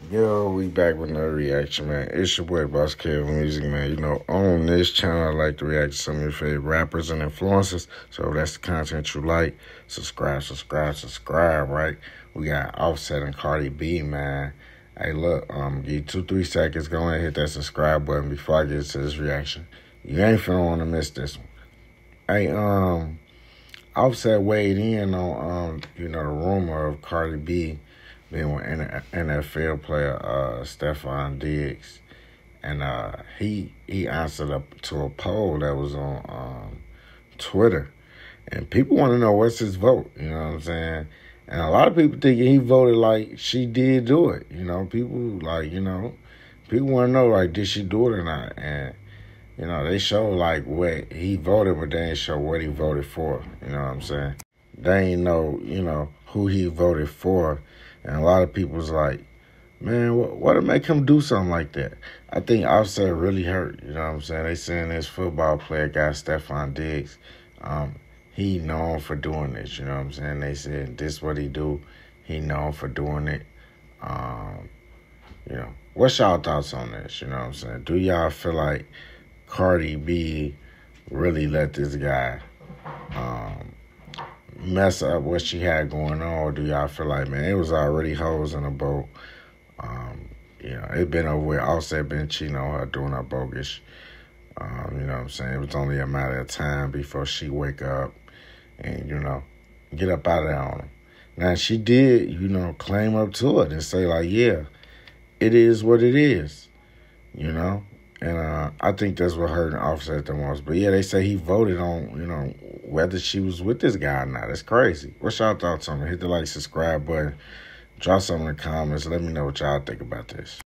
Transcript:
Yo, we back with another reaction, man. It's your boy Boss Kevin Music, man. You know, on this channel, I like to react to some of your favorite rappers and influencers. So that's the content you like, subscribe, subscribe, subscribe, right? We got Offset and Cardi B, man. Hey, look, um, give you two, three seconds. Go ahead and hit that subscribe button before I get to this reaction. You ain't finna want to miss this one. Hey, um, Offset weighed in on, um, you know, the rumor of Cardi B being with NFL player uh, Stefon Diggs, and uh, he he answered up to a poll that was on um, Twitter, and people want to know what's his vote. You know what I'm saying? And a lot of people think he voted like she did do it. You know, people like you know, people want to know like did she do it or not, and you know they show like what he voted, but they didn't show what he voted for. You know what I'm saying? They ain't know you know who he voted for and a lot of people's like, man, what what make him do something like that? I think Offset really hurt. You know what I'm saying? They saying this football player guy Stefon Diggs, um, he known for doing this. You know what I'm saying? They said this what he do. He known for doing it. Um, you know, what's y'all thoughts on this? You know what I'm saying? Do y'all feel like Cardi B really let this guy mess up what she had going on, or do y'all feel like, man, it was already hoes in the boat? Um, you know, it been over with. Offset been cheating on her, doing her bogus. Um, you know what I'm saying? It was only a matter of time before she wake up and, you know, get up out of there on him. Now, she did, you know, claim up to it and say, like, yeah, it is what it is, you know? And uh, I think that's what hurt Offset the most. But yeah, they say he voted on, you know, whether she was with this guy or not. That's crazy. What's y'all thoughts on it? Hit the like, subscribe button. Drop some in the comments. Let me know what y'all think about this.